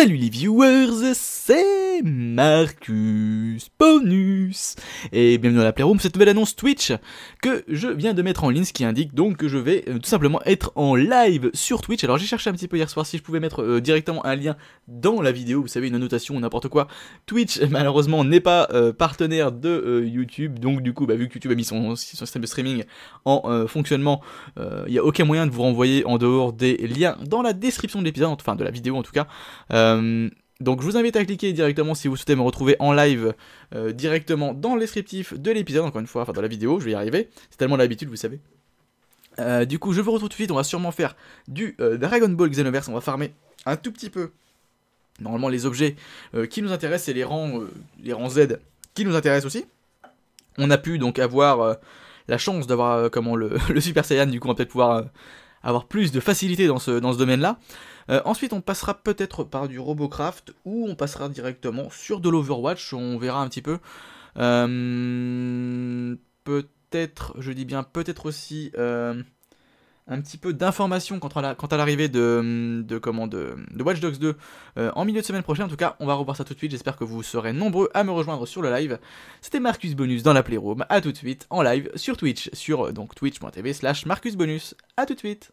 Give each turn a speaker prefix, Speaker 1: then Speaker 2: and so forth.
Speaker 1: Salut les viewers, c'est Marcus Bonus et bienvenue dans la Playroom, cette nouvelle annonce Twitch que je viens de mettre en ligne, ce qui indique donc que je vais euh, tout simplement être en live sur Twitch. Alors j'ai cherché un petit peu hier soir si je pouvais mettre euh, directement un lien dans la vidéo, vous savez une annotation ou n'importe quoi. Twitch malheureusement n'est pas euh, partenaire de YouTube, donc du coup bah, vu que YouTube a mis son, système de streaming en fonctionnement, il n'y a aucun moyen de vous renvoyer en dehors des liens dans la description de l'épisode, enfin de la vidéo en tout cas. Euh, donc je vous invite à cliquer directement si vous souhaitez me retrouver en live euh, directement dans le descriptif de l'épisode, encore une fois, enfin dans la vidéo, je vais y arriver, c'est tellement l'habitude, vous savez. Euh, du coup, je vous retrouve tout de suite, on va sûrement faire du Dragon Ball Xenoverse, on va farmer un tout petit peu. Normalement, les objets qui nous intéressent, c'est les rangs, les rangs Z qui nous intéressent aussi. On a pu donc avoir la chance d'avoir comment le, le, Super Saiyan, du coup on va peut-être pouvoir avoir plus de facilité dans ce, domaine-là. Euh, ensuite, on passera peut-être par du Robocraft ou on passera directement sur de l'Overwatch. On verra un petit peu. Euh, peut-être, je dis bien peut-être aussi euh, un petit peu d'informations quant à l'arrivée de, de, de, Watch Dogs 2 en milieu de semaine prochaine. En tout cas, on va revoir ça tout de suite. J'espère que vous serez nombreux à me rejoindre sur le live. C'était Marcus Bonus dans la Playroom. A tout de suite en live sur Twitch, sur donc twitch.tv slash Marcus Bonus. A tout de suite.